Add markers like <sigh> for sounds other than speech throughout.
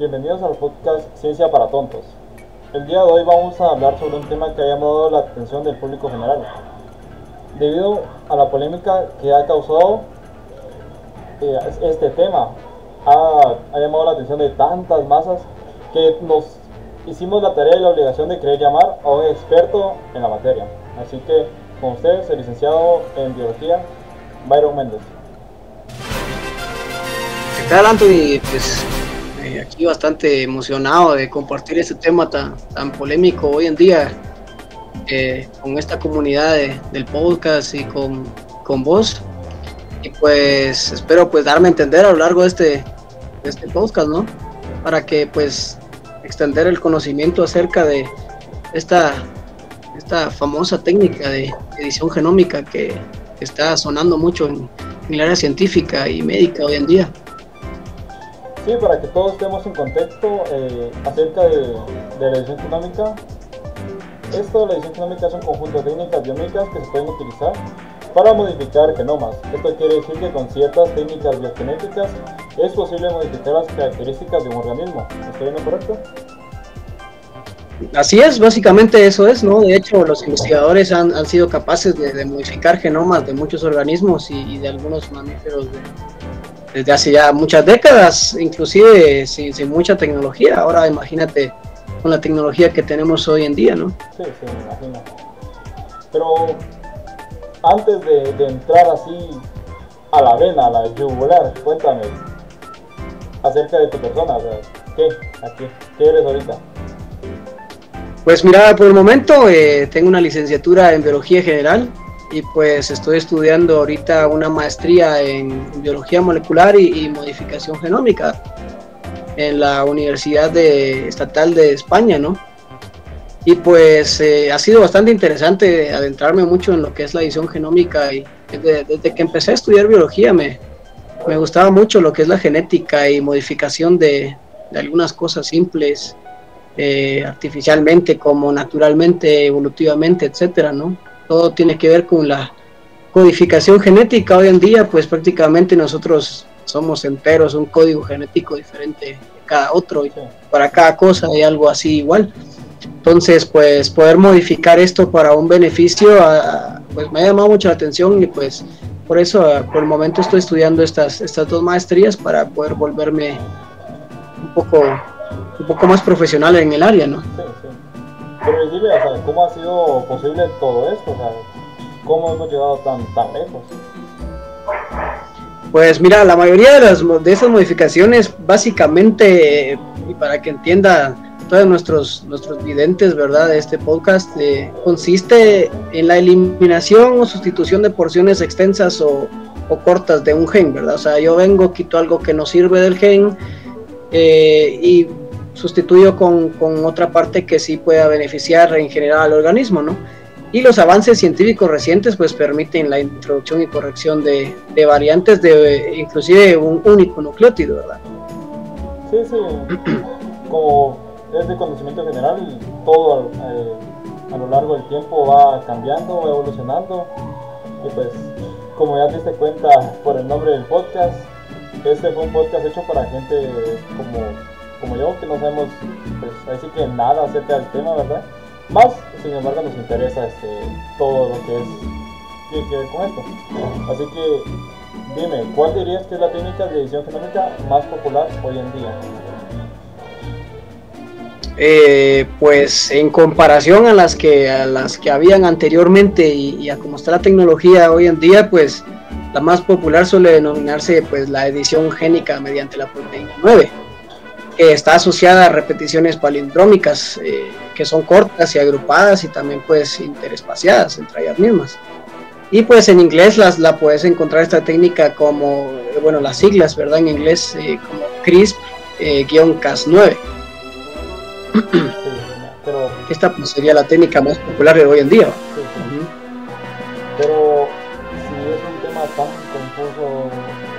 bienvenidos al podcast Ciencia para Tontos. El día de hoy vamos a hablar sobre un tema que ha llamado la atención del público general. Debido a la polémica que ha causado eh, este tema, ha, llamado la atención de tantas masas que nos hicimos la tarea y la obligación de querer llamar a un experto en la materia. Así que con ustedes, el licenciado en biología, Byron Méndez. ¿Qué tal, Anthony? Pues aquí bastante emocionado de compartir este tema tan, tan polémico hoy en día eh, con esta comunidad del podcast y con, con vos. Y pues espero pues darme a entender a lo largo de este, de este podcast, ¿no? Para que pues extender el conocimiento acerca de esta, esta famosa técnica de edición genómica que está sonando mucho en el área científica y médica hoy en día. Sí, para que todos estemos en contexto eh, acerca de, la edición genómica. Esto, la edición genómica es un conjunto de técnicas biomédicas que se pueden utilizar para modificar genomas. Esto quiere decir que con ciertas técnicas biogenéticas es posible modificar las características de un organismo. ¿Estoy en correcto? Así es, básicamente eso es, ¿no? De hecho, los investigadores han, sido capaces de, de, modificar genomas de muchos organismos y, y de algunos mamíferos de, desde hace ya muchas décadas, inclusive sin, sin, mucha tecnología. Ahora imagínate con la tecnología que tenemos hoy en día, ¿no? Sí, sí, me imagino. Pero antes de, de entrar así a la vena, a la yugular, cuéntame acerca de tu persona, o sea, ¿qué? Aquí, ¿Qué eres ahorita? Pues mira, por el momento eh, tengo una licenciatura en biología general y pues estoy estudiando ahorita una maestría en biología molecular y, modificación genómica en la Universidad de, Estatal de España, ¿no? Y pues eh, ha sido bastante interesante adentrarme mucho en lo que es la edición genómica y desde, desde que empecé a estudiar biología me, me, gustaba mucho lo que es la genética y modificación de, de algunas cosas simples, eh, artificialmente como naturalmente, evolutivamente, etcétera, ¿no? Todo tiene que ver con la codificación genética. Hoy en día, pues prácticamente nosotros somos enteros, un código genético diferente de cada otro, y para cada cosa hay algo así igual. Entonces, pues poder modificar esto para un beneficio, pues me ha llamado mucho la atención y pues por eso por el momento estoy estudiando estas, estas dos maestrías para poder volverme un poco, un poco más profesional en el área, ¿no? Pero dime, o sea, ¿cómo ha sido posible todo esto? O sea, ¿cómo hemos llegado tan, tan lejos? Pues mira, la mayoría de, las, de esas modificaciones, básicamente, y para que entienda todos nuestros, nuestros videntes, ¿verdad?, de este podcast, eh, consiste en la eliminación o sustitución de porciones extensas o, o, cortas de un gen, ¿verdad? O sea, yo vengo, quito algo que no sirve del gen eh, y sustituyo con, con, otra parte que sí pueda beneficiar en general al organismo, ¿no? Y los avances científicos recientes pues permiten la introducción y corrección de, de variantes de inclusive un único nucleótido, ¿verdad? Sí, sí, como es de conocimiento general, todo eh, a lo largo del tiempo va cambiando, va evolucionando y pues como ya te diste cuenta por el nombre del podcast, este fue un podcast hecho para gente como como yo, que no sabemos, pues así que nada acerca del tema, ¿verdad? Más, sin embargo, nos interesa este, todo lo que es tiene que ver con esto. Así que, dime, ¿cuál dirías que es la técnica de edición genómica más popular hoy en día? Eh, pues en comparación a las que a las que habían anteriormente y, a cómo está la tecnología hoy en día, pues la más popular suele denominarse pues la edición génica mediante la proteína 9 que está asociada a repeticiones palindrómicas eh, que son cortas y agrupadas y también pues interespaciadas entre ellas mismas. Y pues en inglés las, la puedes encontrar esta técnica como, bueno, las siglas, ¿verdad? En inglés eh, como CRISP-Cas9. Sí, <coughs> pero, esta pues, sería la técnica más popular de hoy en día. Sí, sí. Pero si es un tema tan confuso,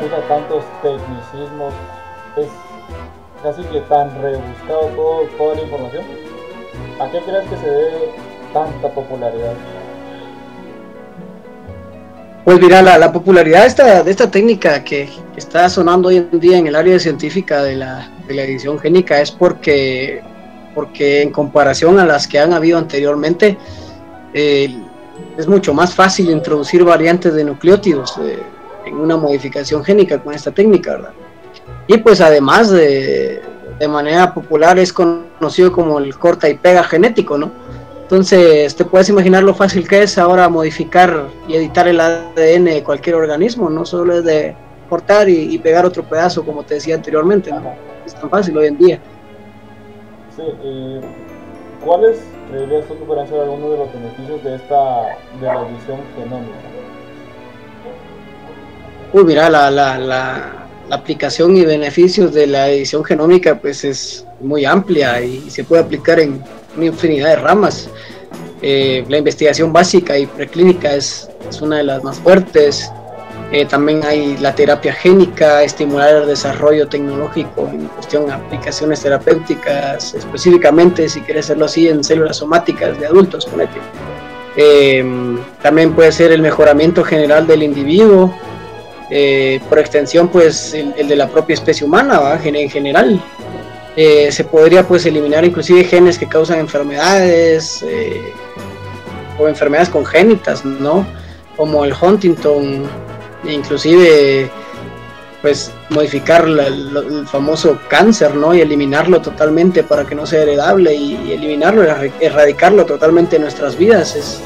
usa tantos tecnicismos, es casi que tan rebuscado todo, toda la información? ¿A qué crees que se debe tanta popularidad? Pues mira, la, la popularidad de esta, técnica que, que, está sonando hoy en día en el área científica de la, de la edición génica es porque, porque en comparación a las que han habido anteriormente, eh, es mucho más fácil introducir variantes de nucleótidos eh, en una modificación génica con esta técnica, ¿verdad? Y pues además de, de manera popular es conocido como el corta y pega genético, ¿no? Entonces, te puedes imaginar lo fácil que es ahora modificar y editar el ADN de cualquier organismo, no solo es de cortar y, pegar otro pedazo, como te decía anteriormente, ¿no? Es tan fácil hoy en día. Sí, y ¿cuáles creerías tú que podrían ser algunos de los beneficios de esta, de la edición genómica? Uy, mira, la, la, la, la aplicación y beneficios de la edición genómica pues es muy amplia y se puede aplicar en una infinidad de ramas. Eh, la investigación básica y preclínica es, una de las más fuertes. Eh, también hay la terapia génica, estimular el desarrollo tecnológico en cuestión de aplicaciones terapéuticas, específicamente si quieres hacerlo así en células somáticas de adultos, eh, también puede ser el mejoramiento general del individuo, eh, por extensión pues el, de la propia especie humana en general. Eh, se podría pues eliminar inclusive genes que causan enfermedades eh, o enfermedades congénitas, ¿no? Como el Huntington, inclusive pues modificar el famoso cáncer, ¿no? Y eliminarlo totalmente para que no sea heredable y, y eliminarlo, erradicarlo totalmente de nuestras vidas. Es,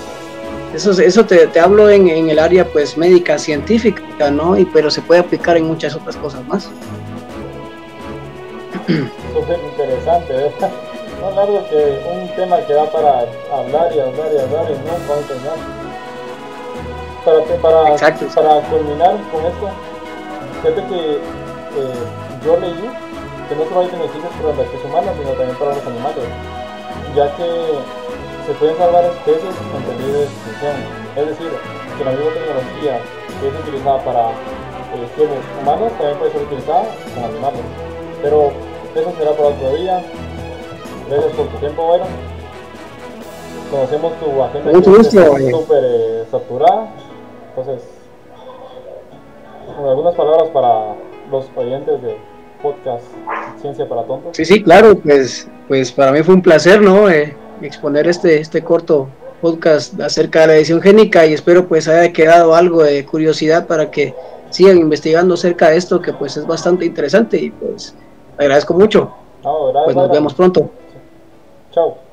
eso, eso te, te hablo en, en, el área pues médica científica, ¿no? Y, pero se puede aplicar en muchas otras cosas más. Súper interesante, ¿verdad? <laughs> No largo que un tema que da para hablar y hablar y hablar y no para terminar. Para, para, Exacto. para culminar con esto, fíjate que eh, yo leí que no solo hay beneficios para la especie humana, sino también para los animales, ya que se pueden salvar especies en peligro de extinción. Es decir, que la misma tecnología que es utilizada para fines humanos también puede ser utilizada con animales. Pero eso será para otro día. Gracias por tu tiempo, bueno. Conocemos tu agenda que súper eh, saturada. Entonces, algunas palabras para los oyentes de podcast Ciencia para Tontos. Sí, sí, claro, pues, pues para mí fue un placer, ¿no? Eh, exponer este, este corto podcast acerca de la edición génica y espero pues haya quedado algo de curiosidad para que sigan investigando acerca de esto que pues es bastante interesante y pues agradezco mucho. pues nos vemos pronto. Chao.